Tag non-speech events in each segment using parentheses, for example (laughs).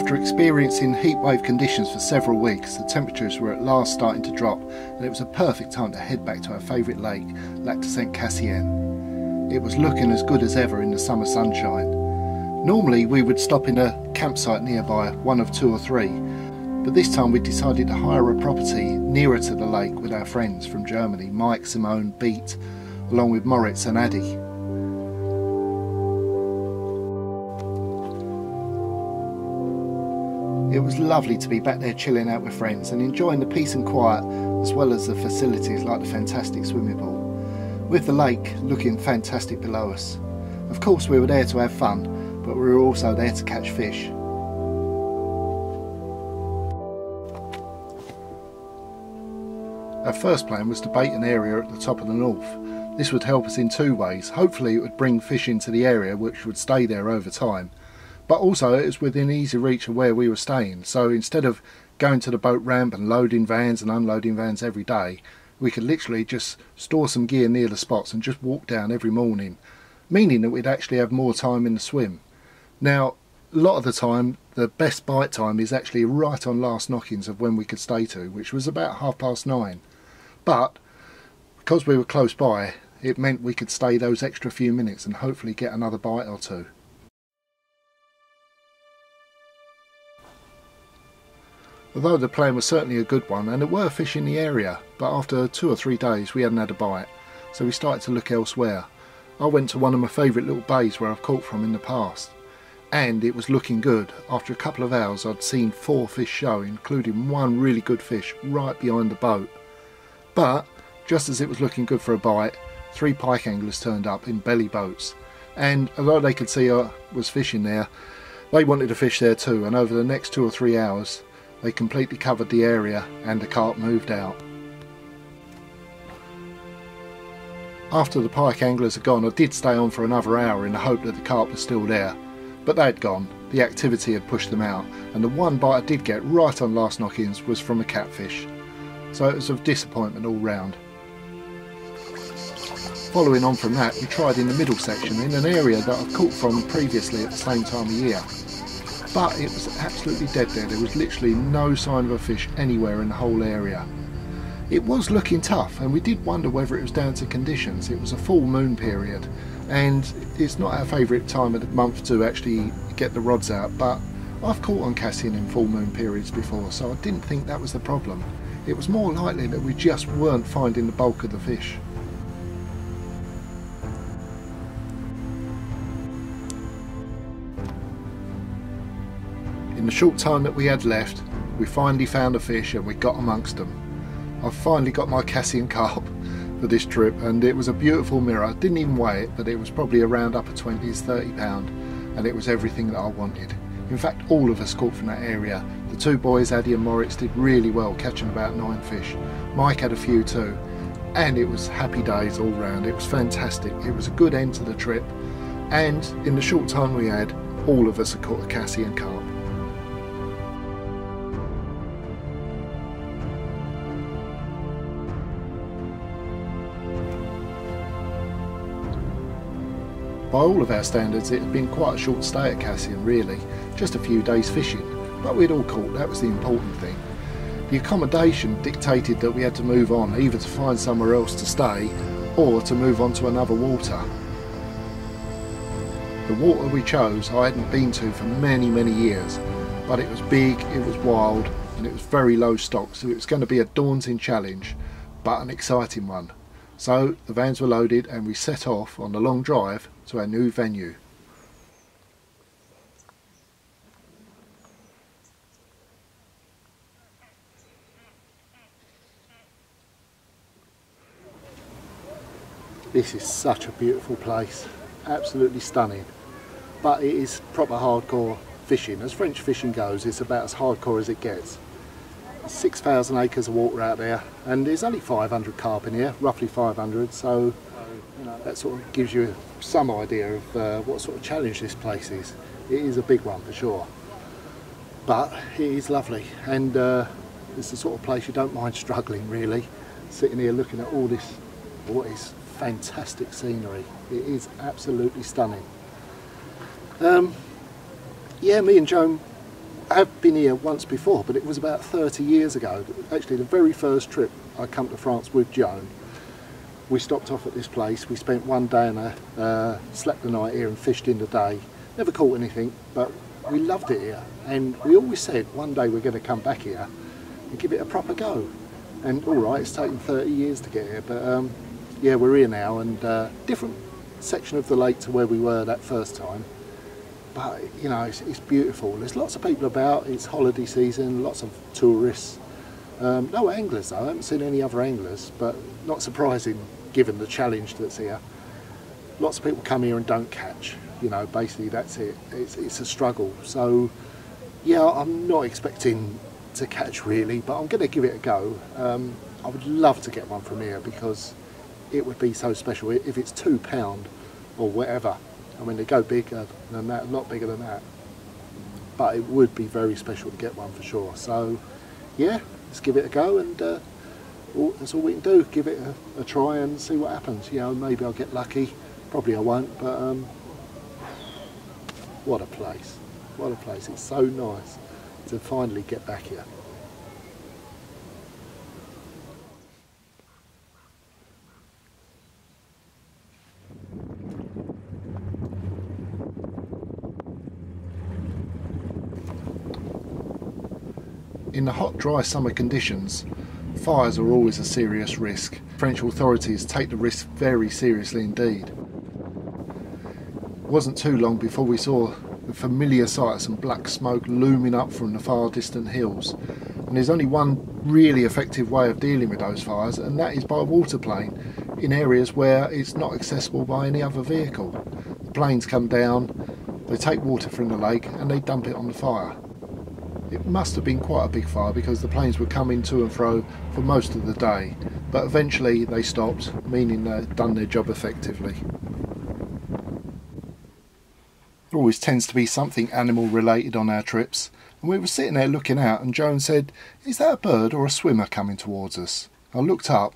After experiencing heatwave conditions for several weeks, the temperatures were at last starting to drop and it was a perfect time to head back to our favourite lake, Lac de Saint Cassien. It was looking as good as ever in the summer sunshine. Normally we would stop in a campsite nearby, one of two or three, but this time we decided to hire a property nearer to the lake with our friends from Germany, Mike, Simone, Beat, along with Moritz and Addy. It was lovely to be back there chilling out with friends and enjoying the peace and quiet as well as the facilities like the fantastic swimming pool, with the lake looking fantastic below us. Of course we were there to have fun, but we were also there to catch fish. Our first plan was to bait an area at the top of the north. This would help us in two ways. Hopefully it would bring fish into the area which would stay there over time but also it was within easy reach of where we were staying. So instead of going to the boat ramp and loading vans and unloading vans every day we could literally just store some gear near the spots and just walk down every morning meaning that we'd actually have more time in the swim. Now a lot of the time the best bite time is actually right on last knockings of when we could stay to which was about half past nine. But because we were close by it meant we could stay those extra few minutes and hopefully get another bite or two Although the plan was certainly a good one and there were fish in the area, but after two or three days we hadn't had a bite, so we started to look elsewhere. I went to one of my favourite little bays where I've caught from in the past, and it was looking good. After a couple of hours I'd seen four fish show, including one really good fish right behind the boat. But, just as it was looking good for a bite, three pike anglers turned up in belly boats, and although they could see I was fishing there, they wanted to fish there too, and over the next two or three hours they completely covered the area and the carp moved out. After the pike anglers had gone I did stay on for another hour in the hope that the carp was still there, but they had gone, the activity had pushed them out. And the one bite I did get right on last knockings was from a catfish, so it was of disappointment all round. Following on from that we tried in the middle section in an area that I've caught from previously at the same time of year but it was absolutely dead there. There was literally no sign of a fish anywhere in the whole area. It was looking tough and we did wonder whether it was down to conditions. It was a full moon period and it's not our favourite time of the month to actually get the rods out but I've caught on Cassien in full moon periods before so I didn't think that was the problem. It was more likely that we just weren't finding the bulk of the fish. The short time that we had left, we finally found a fish and we got amongst them. I've finally got my Cassien carp (laughs) for this trip and it was a beautiful mirror. I didn't even weigh it, but it was probably around up upper 20s, 30 pound and it was everything that I wanted. In fact, all of us caught from that area. The two boys, Addy and Moritz, did really well, catching about nine fish. Mike had a few too, and it was happy days all round. It was fantastic. It was a good end to the trip, and in the short time we had, all of us had caught a Cassien carp. By all of our standards, it had been quite a short stay at Cassien, really, just a few days fishing, but we'd all caught, that was the important thing. The accommodation dictated that we had to move on, either to find somewhere else to stay or to move on to another water. The water we chose I hadn't been to for many, many years, but it was big, it was wild, and it was very low stock, so it was going to be a daunting challenge, but an exciting one. So the vans were loaded and we set off on the long drive to our new venue. This is such a beautiful place, absolutely stunning, but it is proper hardcore fishing. As French fishing goes, it's about as hardcore as it gets. 6,000 acres of water out there and there's only 500 carp in here, roughly 500, so you know, that sort of gives you some idea of uh, what sort of challenge this place is. It is a big one for sure, but it is lovely and uh, it's the sort of place you don't mind struggling really, sitting here looking at all this, what is fantastic scenery. It is absolutely stunning. Um, yeah, me and Joan have been here once before, but it was about 30 years ago. Actually, the very first trip I come to France with Joan, we stopped off at this place. We spent one day and a, uh, slept the night here and fished in the day. Never caught anything, but we loved it here. And we always said one day we're going to come back here and give it a proper go. And all right, it's taken 30 years to get here, but um, yeah, we're here now and uh, different section of the lake to where we were that first time. But you know, it's, it's beautiful. There's lots of people about. It's holiday season, lots of tourists. Um, no anglers though. I haven't seen any other anglers, but not surprising given the challenge that's here. Lots of people come here and don't catch. You know, basically that's it. It's, it's a struggle. So yeah, I'm not expecting to catch really, but I'm going to give it a go. Um, I would love to get one from here because it would be so special if it's two pound or whatever. I mean, they go bigger than that, a lot bigger than that. But it would be very special to get one for sure. So, yeah, let's give it a go and uh, that's all we can do. Give it a, a, try and see what happens. You know, maybe I'll get lucky. Probably I won't, but um, what a place. What a place. It's so nice to finally get back here. In the hot, dry summer conditions, fires are always a serious risk. French authorities take the risk very seriously indeed. It wasn't too long before we saw the familiar sight of some black smoke looming up from the far distant hills. And there's only one really effective way of dealing with those fires, and that is by water plane in areas where it's not accessible by any other vehicle. The planes come down, they take water from the lake, and they dump it on the fire. It must have been quite a big fire because the planes were coming to and fro for most of the day, but eventually they stopped, meaning they'd done their job effectively. There always tends to be something animal related on our trips, and we were sitting there looking out and Joan said, Is that a bird or a swimmer coming towards us? I looked up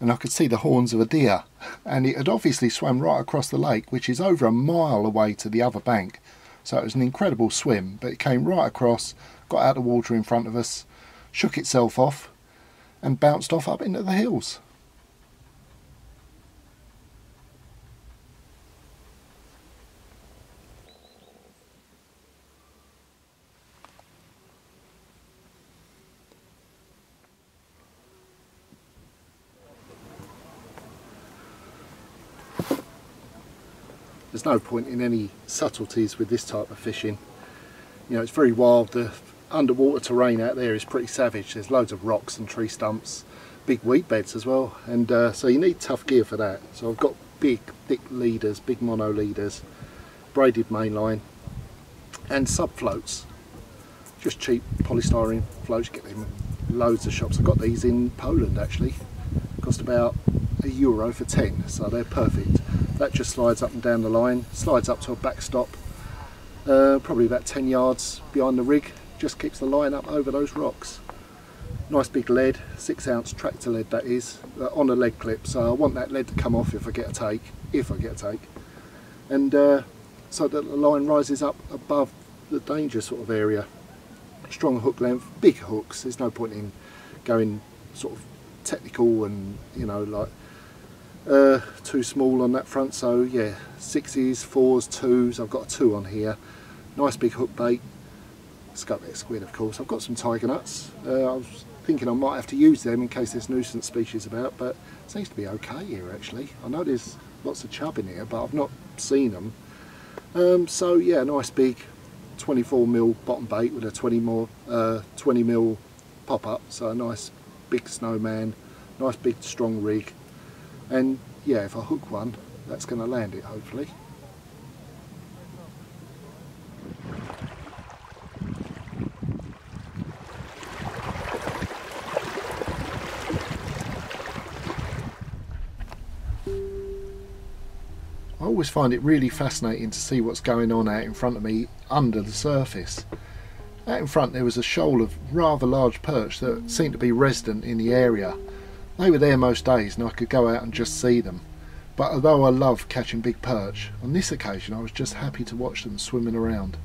and I could see the horns of a deer, and it had obviously swam right across the lake, which is over a mile away to the other bank. So it was an incredible swim, but it came right across, got out of the water in front of us, shook itself off, and bounced off up into the hills. No point in any subtleties with this type of fishing. You know, it's very wild. The underwater terrain out there is pretty savage. There's loads of rocks and tree stumps, big weed beds as well, and uh, so you need tough gear for that. So I've got big, thick leaders, big mono leaders, braided mainline, and sub floats. Just cheap polystyrene floats, get them loads of shops. I got these in Poland actually. Cost about a euro for 10, so they're perfect. That just slides up and down the line, slides up to a backstop, uh, probably about 10 yards behind the rig, just keeps the line up over those rocks. Nice big lead, six ounce tractor lead that is, uh, on a lead clip, so I want that lead to come off if I get a take, if I get a take. And uh, so that the line rises up above the danger sort of area. Strong hook length, big hooks, there's no point in going sort of technical and you know like uh, too small on that front so yeah sixes fours twos I've got a two on here. Nice big hook bait. Scuttlehead squid of course. I've got some tiger nuts. Uh, I was thinking I might have to use them in case there's nuisance species about but it seems to be okay here actually. I know there's lots of chub in here but I've not seen them. Um, so yeah nice big 24 mil bottom bait with a 20 more uh, 20 mil pop up so a nice big snowman nice big strong rig and yeah if I hook one that's going to land it hopefully I always find it really fascinating to see what's going on out in front of me under the surface. Out in front there was a shoal of rather large perch that seemed to be resident in the area they were there most days and I could go out and just see them. But although I love catching big perch, on this occasion I was just happy to watch them swimming around.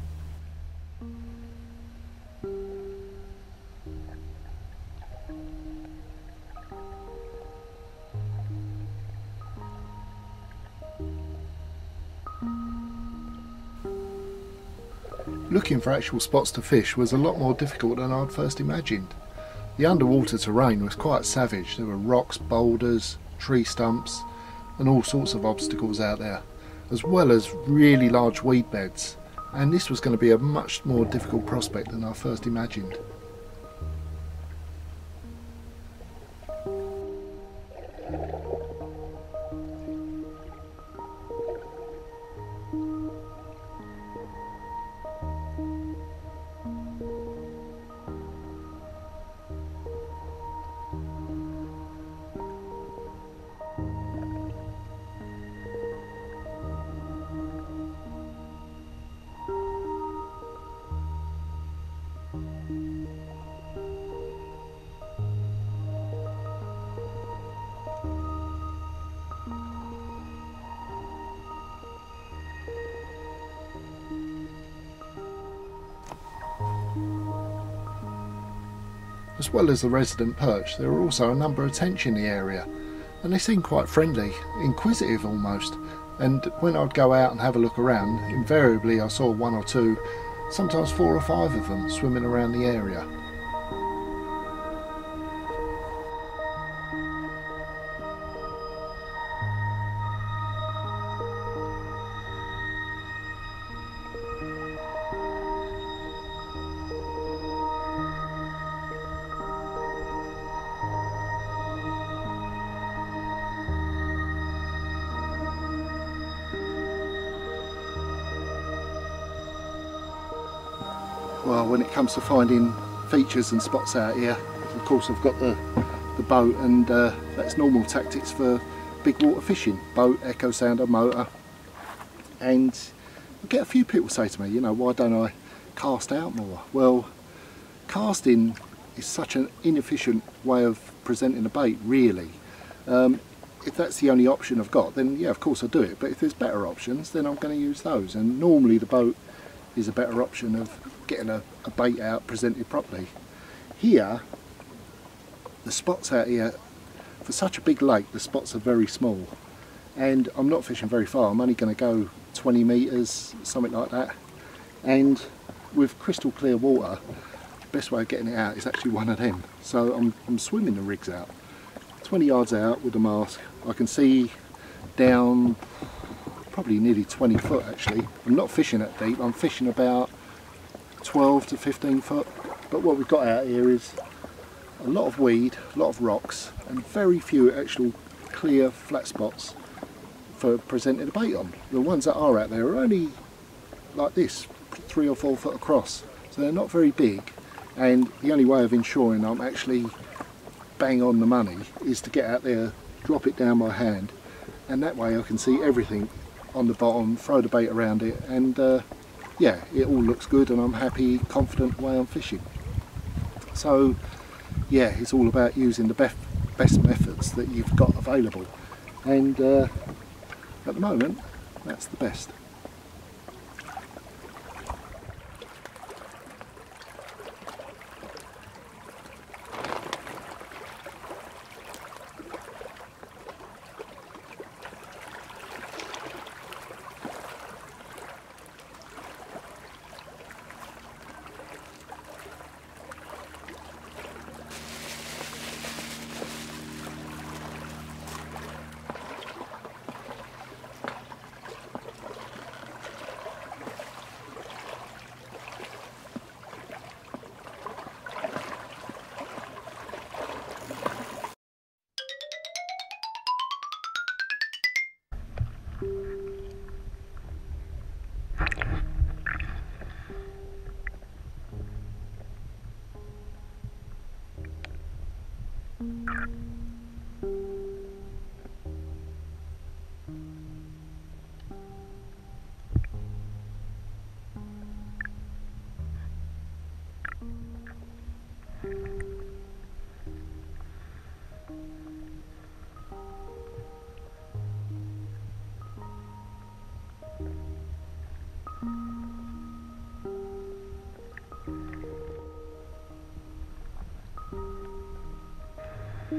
Looking for actual spots to fish was a lot more difficult than I'd first imagined. The underwater terrain was quite savage. There were rocks, boulders, tree stumps and all sorts of obstacles out there, as well as really large weed beds. And this was going to be a much more difficult prospect than I first imagined. As well as the resident perch, there are also a number of tench in the area, and they seem quite friendly, inquisitive almost. And when I'd go out and have a look around, invariably I saw one or two, sometimes four or five of them swimming around the area. Well when it comes to finding features and spots out here. Of course I've got the the boat and uh, that's normal tactics for big water fishing. Boat echo sounder motor. And I get a few people say to me you know why don't I cast out more? Well casting is such an inefficient way of presenting a bait really. Um, if that's the only option I've got then yeah of course I'll do it. But if there's better options then I'm going to use those. And normally the boat is a better option of getting a, a bait out presented properly. Here, the spots out here, for such a big lake, the spots are very small. And I'm not fishing very far, I'm only going to go 20 metres, something like that. And with crystal clear water, the best way of getting it out is actually one of them. So I'm, I'm swimming the rigs out. 20 yards out with the mask, I can see down probably nearly 20 foot actually. I'm not fishing that deep, I'm fishing about 12 to 15 foot. But what we've got out here is a lot of weed, a lot of rocks, and very few actual clear flat spots for presenting a bait on. The ones that are out there are only like this, three or four foot across. So they're not very big, and the only way of ensuring I'm actually bang on the money is to get out there, drop it down my hand, and that way I can see everything on the bottom, throw the bait around it and uh, yeah, it all looks good and I'm happy, confident way I'm fishing. So yeah, it's all about using the best, best methods that you've got available and uh, at the moment that's the best.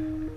you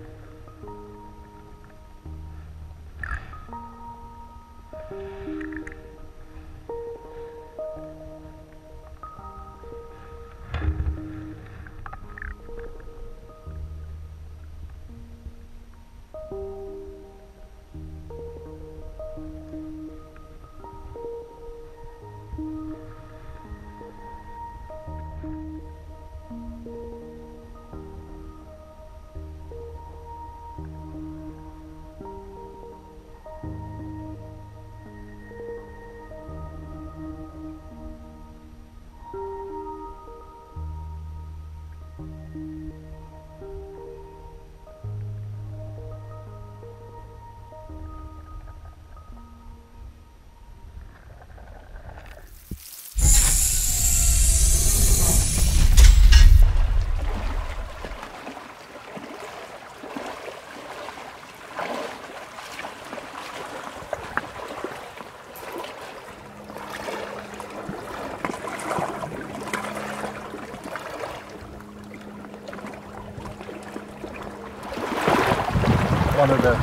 one of the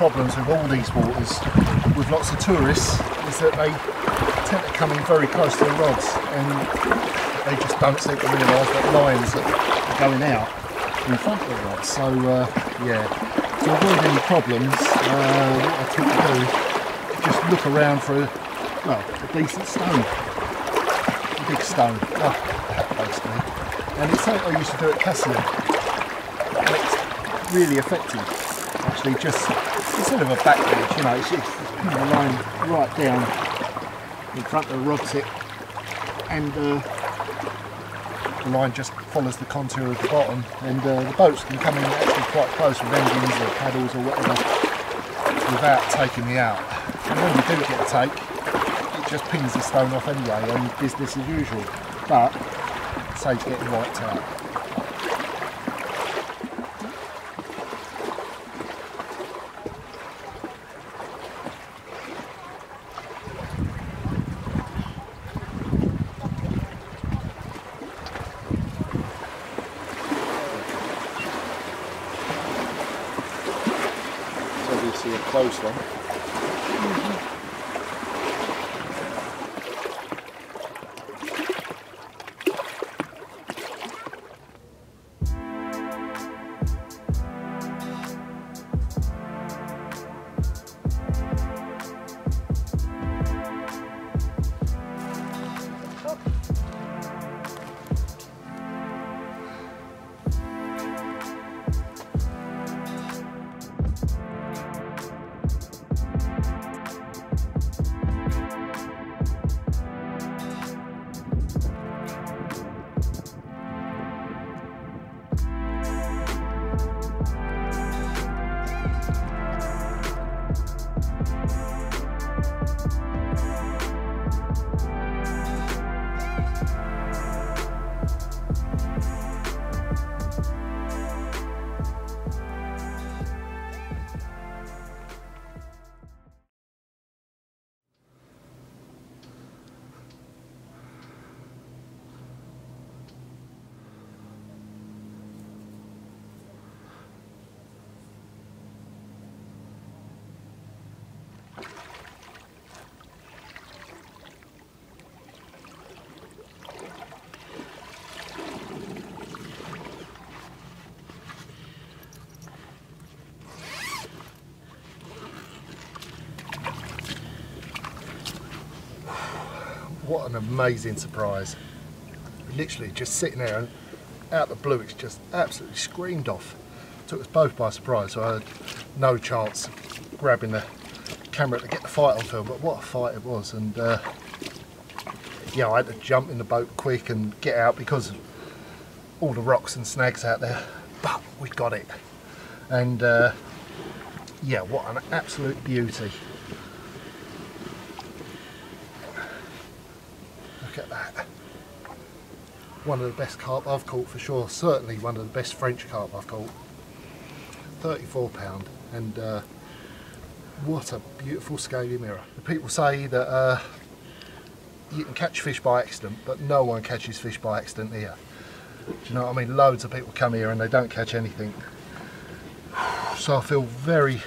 problems with all these waters, with lots of tourists, is that they tend to come in very close to the rods and they just don't seem to realise that lines are going out in front of the rods. So uh, yeah, to avoid any problems, uh, what I tend to do is just look around for a, well, a decent stone, a big stone, oh, basically. And it's something I used to do at Cassien. It's really effective. Just instead of a back edge, you know, it's, it's putting the line right down in front of the rod tip, and uh, the line just follows the contour of the bottom, and uh, the boats can come in actually quite close with engines or paddles or whatever without taking me out. And when you do get a take, it just pins the stone off anyway, and business as usual. But saves getting wiped out. It's obviously An amazing surprise. Literally just sitting there and out the blue it's just absolutely screamed off. Took us both by surprise so I had no chance grabbing the camera to get the fight on film but what a fight it was and uh, yeah I had to jump in the boat quick and get out because of all the rocks and snags out there but we got it and uh, yeah what an absolute beauty. Look at that. One of the best carp I've caught for sure. Certainly one of the best French carp I've caught. 34 pound and uh, what a beautiful scaly mirror. People say that uh, you can catch fish by accident but no one catches fish by accident here. Do you know what I mean? Loads of people come here and they don't catch anything. So I feel very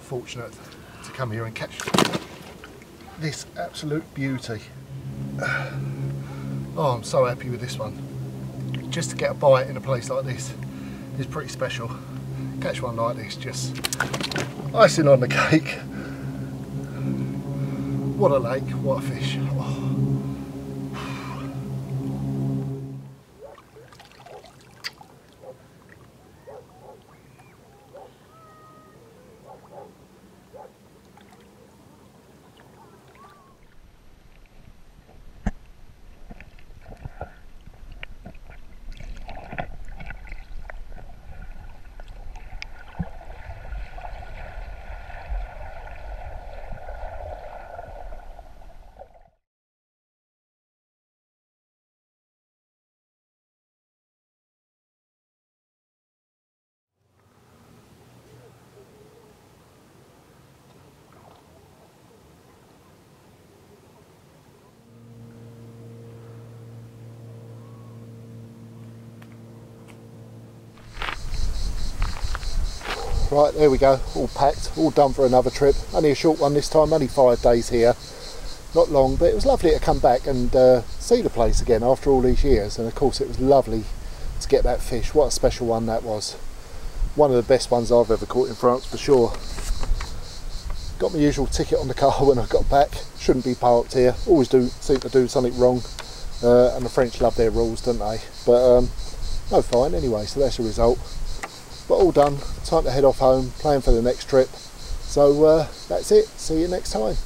fortunate to come here and catch this absolute beauty. (sighs) Oh, I'm so happy with this one. Just to get a bite in a place like this is pretty special. Catch one like this, just icing on the cake. What a lake, what a fish. Right, there we go, all packed, all done for another trip. Only a short one this time, only five days here. Not long, but it was lovely to come back and uh, see the place again after all these years. And of course, it was lovely to get that fish. What a special one that was. One of the best ones I've ever caught in France for sure. Got my usual ticket on the car (laughs) when I got back. Shouldn't be parked here. Always do seem to do something wrong. Uh, and the French love their rules, don't they? But um, no fine anyway, so that's the result but all done. Time to head off home plan for the next trip. So uh, that's it. See you next time